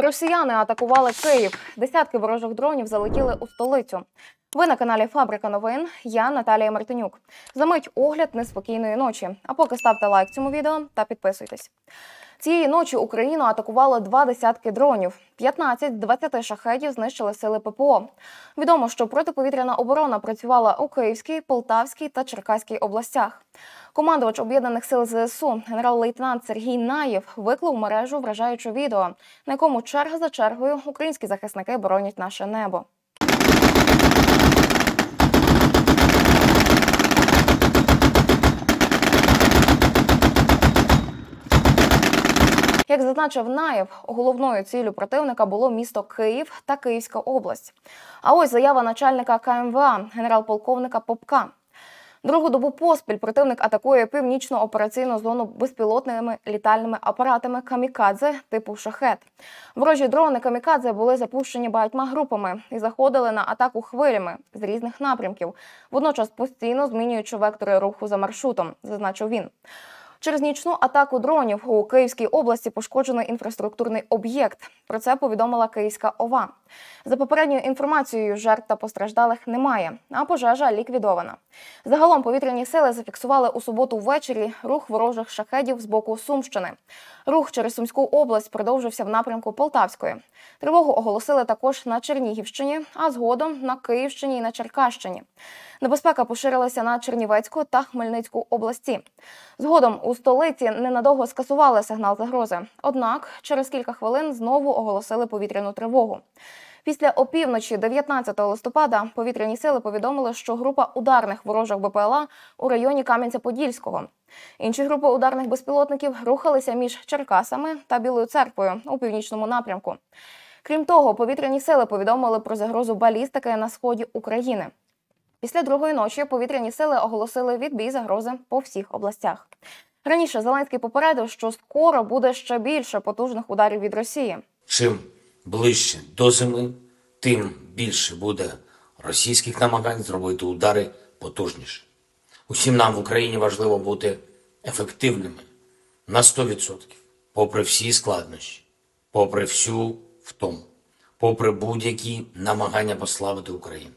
Росіяни атакували Київ. Десятки ворожих дронів залетіли у столицю. Ви на каналі Фабрика новин. Я Наталія Мартинюк. Замить огляд неспокійної ночі. А поки ставте лайк цьому відео та підписуйтесь. Цієї ночі Україну атакували два десятки дронів. 15 з 20 шахедів знищили сили ППО. Відомо, що протиповітряна оборона працювала у Київській, Полтавській та Черкаській областях. Командувач об'єднаних сил ЗСУ, генерал-лейтенант Сергій Наєв, виклав мережу вражаюче відео, на якому черга за чергою українські захисники боронять наше небо. Як зазначив Наєв, головною ціллю противника було місто Київ та Київська область. А ось заява начальника КМВА, генерал-полковника Попка. Другу добу поспіль противник атакує північну операційну зону безпілотними літальними апаратами камікадзе типу шахет. Ворожі дрони камікадзе були запущені багатьма групами і заходили на атаку хвилями з різних напрямків, водночас постійно змінюючи вектори руху за маршрутом, зазначив він. Через нічну атаку дронів у Київській області пошкоджено інфраструктурний об'єкт. Про це повідомила Київська ОВА. За попередньою інформацією, жертв та постраждалих немає, а пожежа ліквідована. Загалом повітряні сили зафіксували у суботу ввечері рух ворожих шахедів з боку Сумщини. Рух через Сумську область продовжився в напрямку Полтавської. Тривогу оголосили також на Чернігівщині, а згодом на Київщині і на Черкащині. Небезпека поширилася на Чернівецьку та Хмельницьку області. Згодом у столиці ненадовго скасували сигнал загрози. Однак через кілька хвилин знову оголосили повітряну тривогу. Після опівночі, 19 листопада, повітряні сили повідомили, що група ударних ворожих БПЛА у районі Кам'янця-Подільського. Інші групи ударних безпілотників рухалися між Черкасами та Білою церквою у північному напрямку. Крім того, повітряні сили повідомили про загрозу балістики на сході України. Після другої ночі повітряні сили оголосили відбій загрози по всіх областях. Раніше Зеленський попередив, що скоро буде ще більше потужних ударів від Росії. Чим ближче до зими, тим більше буде російських намагань зробити удари потужніше. Усім нам в Україні важливо бути ефективними на 100%, попри всі складнощі, попри всю втому, попри будь-які намагання послабити Україну.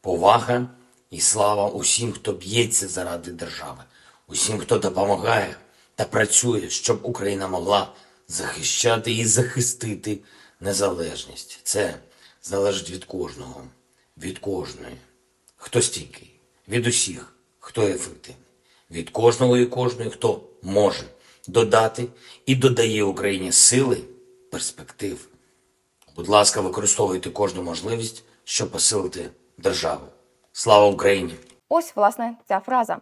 Повага і слава усім, хто б'ється заради держави, усім, хто допомагає та працює, щоб Україна могла захищати і захистити незалежність. Це залежить від кожного, від кожної. Хто стійкий, від усіх, хто ефективний, від кожного і кожної, хто може додати і додає Україні сили, перспектив. Будь ласка, використовуйте кожну можливість, щоб посилити державу. Слава Україні! Ось власне ця фраза.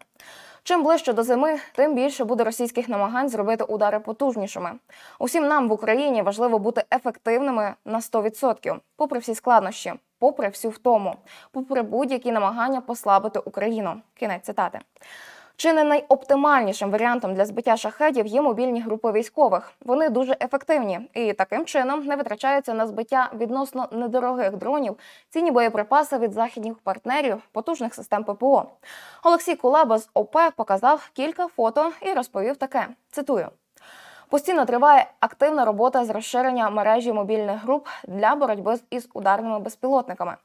Чим ближче до зими, тим більше буде російських намагань зробити удари потужнішими. Усім нам в Україні важливо бути ефективними на 100%, попри всі складнощі, попри всю втому, попри будь-які намагання послабити Україну. Кінець цитати. Чи не найоптимальнішим варіантом для збиття шахедів є мобільні групи військових? Вони дуже ефективні і таким чином не витрачаються на збиття відносно недорогих дронів, цінні боєприпаси від західних партнерів, потужних систем ППО. Олексій Кулеба з ОП показав кілька фото і розповів таке: цитую. Постійно триває активна робота з розширення мережі мобільних груп для боротьби із ударними безпілотниками.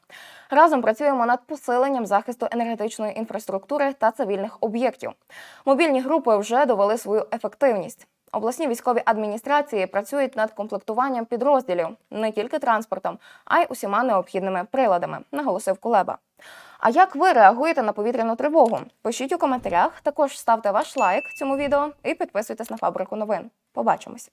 Разом працюємо над посиленням захисту енергетичної інфраструктури та цивільних об'єктів. Мобільні групи вже довели свою ефективність. Обласні військові адміністрації працюють над комплектуванням підрозділів не тільки транспортом, а й усіма необхідними приладами, наголосив Кулеба. А як ви реагуєте на повітряну тривогу? Пишіть у коментарях. Також ставте ваш лайк цьому відео і підписуйтесь на фабрику новин. Побачимось.